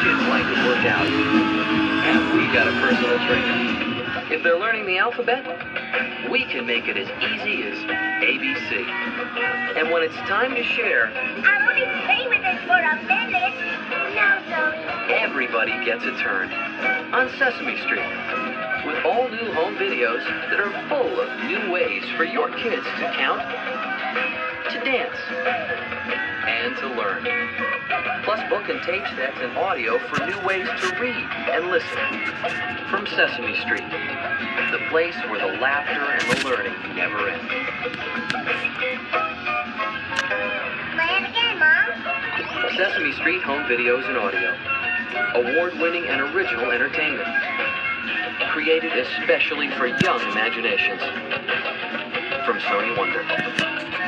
Scout. And we got a personal trainer. If they're learning the alphabet, we can make it as easy as ABC. And when it's time to share, I'll only play with it for a minute. Now, Zoe. everybody gets a turn on Sesame Street. With all new home videos that are full of new ways for your kids to count, to dance, and to learn. And tape sets and audio for new ways to read and listen. From Sesame Street, the place where the laughter and the learning never end. Play it again, Mom. Sesame Street Home Videos and Audio. Award winning and original entertainment. Created especially for young imaginations. From Sony Wonder.